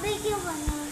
Big one.